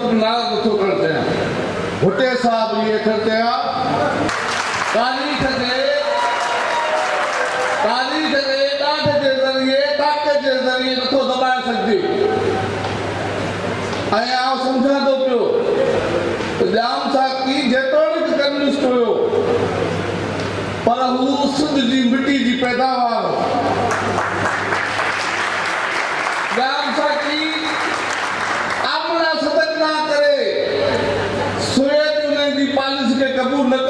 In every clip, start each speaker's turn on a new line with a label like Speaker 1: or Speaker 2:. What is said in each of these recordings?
Speaker 1: आउं कहिड़ी सूरत में नाराज़ नथो करणु चाहियाँ भुटे साहिब इहे अखर चया तारीख़ जे तारीख़ जे ज़रिए ताक़त जे ज़रिए नथो दॿाए सघिजे ऐं आउं सम्झां थो पियो त जाम साकी जेतोणीक कम्युनिस्ट हुयो पर हू सिंध जी मिटी जी पैदावार Google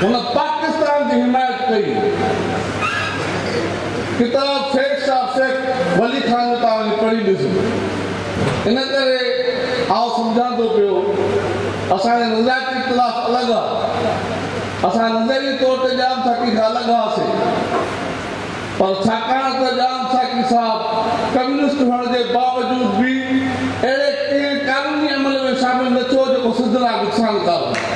Speaker 1: ते पाकिस्तान जी हिमायत कई किताब शेख शाह शेख वली ख़ान तव्हां पढ़ी ॾिसो इन करे आउं सम्झां थो पियो असांजे इख़्तिलाफ़ अलॻि आहे असां नज़रिये तौर ते जाम साकी खां अलॻि पर छाकाणि साकी साहब कम्युनिस्ट हुअण जे बावजूद बि अहिड़े कंहिं कानूनी अमल में शामिल न थियो जेको सिंध लाइ